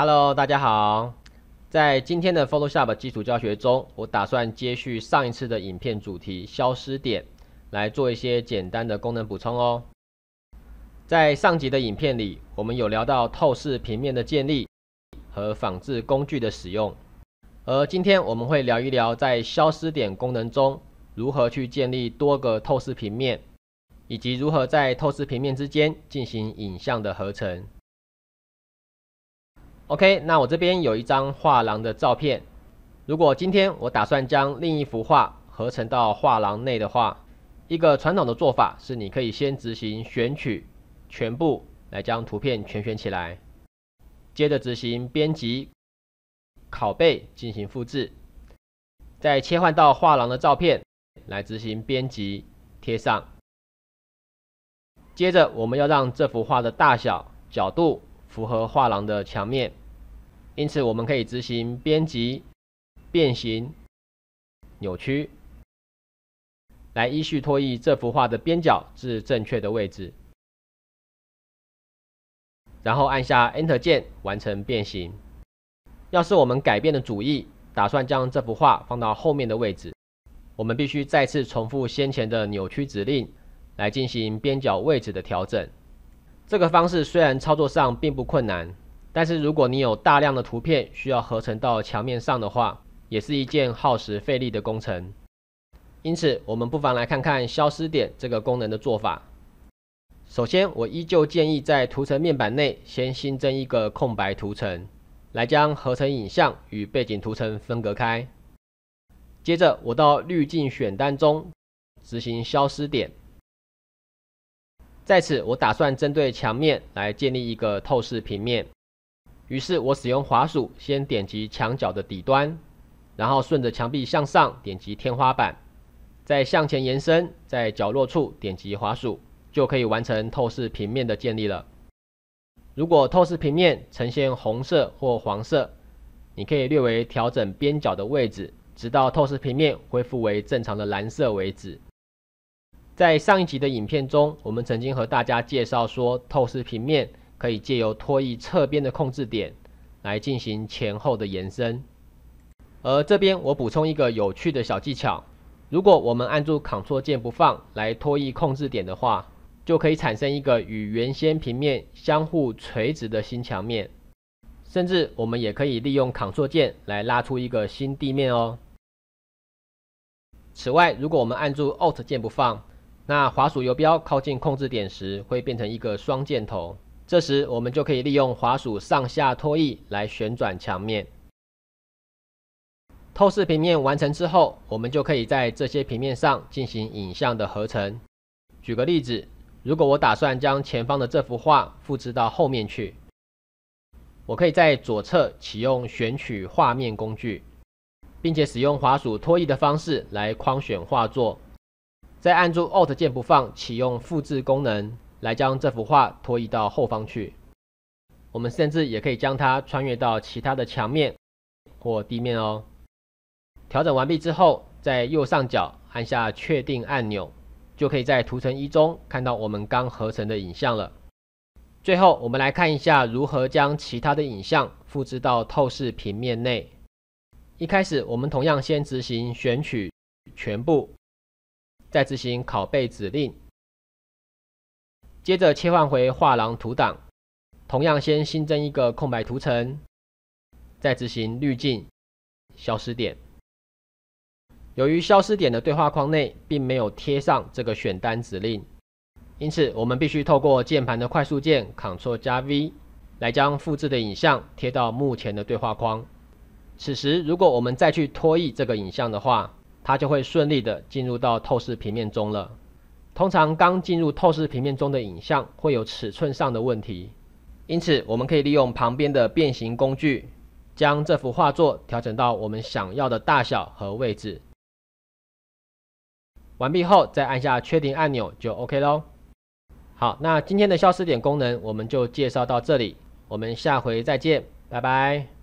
Hello，大家好。在今天的 Photoshop 基础教学中，我打算接续上一次的影片主题“消失点”，来做一些简单的功能补充哦。在上集的影片里，我们有聊到透视平面的建立和仿制工具的使用，而今天我们会聊一聊在消失点功能中如何去建立多个透视平面，以及如何在透视平面之间进行影像的合成。OK，那我这边有一张画廊的照片。如果今天我打算将另一幅画合成到画廊内的话，一个传统的做法是，你可以先执行选取全部来将图片全选起来，接着执行编辑、拷贝进行复制，再切换到画廊的照片来执行编辑贴上。接着我们要让这幅画的大小、角度。符合画廊的墙面，因此我们可以执行编辑、变形、扭曲，来依序拖移这幅画的边角至正确的位置，然后按下 Enter 键完成变形。要是我们改变了主意，打算将这幅画放到后面的位置，我们必须再次重复先前的扭曲指令，来进行边角位置的调整。这个方式虽然操作上并不困难，但是如果你有大量的图片需要合成到墙面上的话，也是一件耗时费力的工程。因此，我们不妨来看看消失点这个功能的做法。首先，我依旧建议在图层面板内先新增一个空白图层，来将合成影像与背景图层分隔开。接着，我到滤镜选单中执行消失点。在此，我打算针对墙面来建立一个透视平面。于是我使用滑鼠，先点击墙角的底端，然后顺着墙壁向上点击天花板，再向前延伸，在角落处点击滑鼠，就可以完成透视平面的建立了。如果透视平面呈现红色或黄色，你可以略微调整边角的位置，直到透视平面恢复为正常的蓝色为止。在上一集的影片中，我们曾经和大家介绍说，透视平面可以借由拖移侧边的控制点来进行前后的延伸。而这边我补充一个有趣的小技巧：如果我们按住 Ctrl 键不放来拖移控制点的话，就可以产生一个与原先平面相互垂直的新墙面。甚至我们也可以利用 Ctrl 键来拉出一个新地面哦。此外，如果我们按住 Alt 键不放，那滑鼠游标靠近控制点时，会变成一个双箭头。这时，我们就可以利用滑鼠上下拖曳来旋转墙面。透视平面完成之后，我们就可以在这些平面上进行影像的合成。举个例子，如果我打算将前方的这幅画复制到后面去，我可以在左侧启用选取画面工具，并且使用滑鼠拖曳的方式来框选画作。再按住 Alt 键不放，启用复制功能，来将这幅画拖移到后方去。我们甚至也可以将它穿越到其他的墙面或地面哦。调整完毕之后，在右上角按下确定按钮，就可以在图层一中看到我们刚合成的影像了。最后，我们来看一下如何将其他的影像复制到透视平面内。一开始，我们同样先执行选取全部。再执行拷贝指令，接着切换回画廊图档，同样先新增一个空白图层，再执行滤镜消失点。由于消失点的对话框内并没有贴上这个选单指令，因此我们必须透过键盘的快速键 Ctrl 加 V 来将复制的影像贴到目前的对话框。此时，如果我们再去拖移这个影像的话，它就会顺利的进入到透视平面中了。通常刚进入透视平面中的影像会有尺寸上的问题，因此我们可以利用旁边的变形工具，将这幅画作调整到我们想要的大小和位置。完毕后再按下确定按钮就 OK 喽。好，那今天的消失点功能我们就介绍到这里，我们下回再见，拜拜。